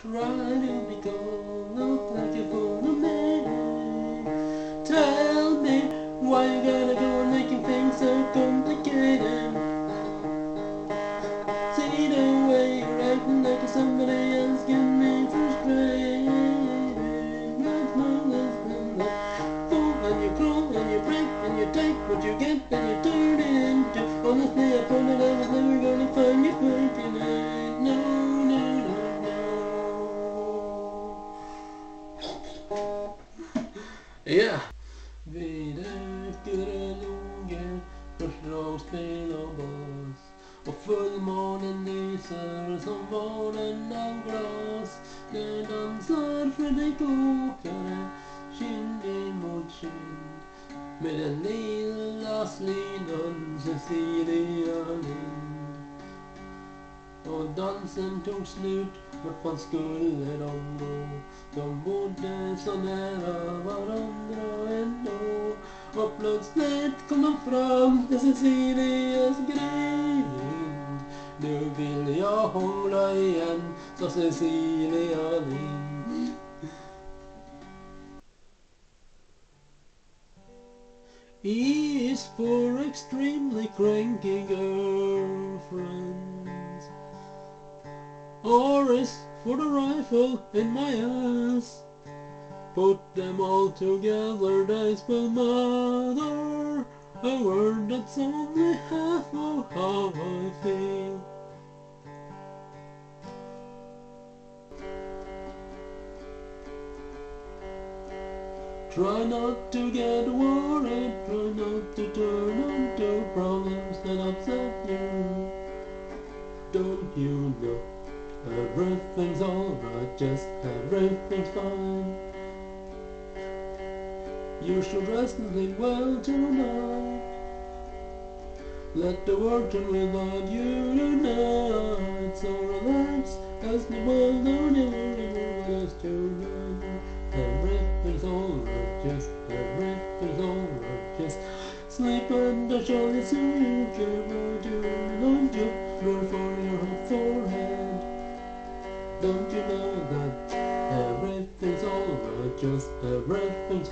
Try to be cool, look like a fool to me. Tell me why you gotta go making things so complicated. See the way you're acting like somebody else get me frustrated. That's my lesson. Fool and you cruel and you break and you take what you get and you Yeah. Vi røyker en unge, bursdagsbil og bass. Og fullmånen lyser som våren av glass. Det danser for deg på fjellet, mot imot. Med den lilla slinan Cecilia Lind dansen tok slut, vart fan skulle de gå? De bodde så nära hverandre ändå. Og plutselig kom de fram til Cecilies grind Nu vill jag hångla igjen, sa Cecilia Lind E is for extremely cranky girlfriends R is for the rifle in my ass. Put them all together, they spell mother. A word that's only half of how I feel. Try not to get worried, try not to turn into problems that upset you. Don't you know everything's alright, just everything's fine. You should rest and sleep well tonight. Let the world turn without you tonight So relax as the world ever us tonight. Everything's alright, just everything's alright, just sleep and I shall you Don't you know that everything's over, just everything's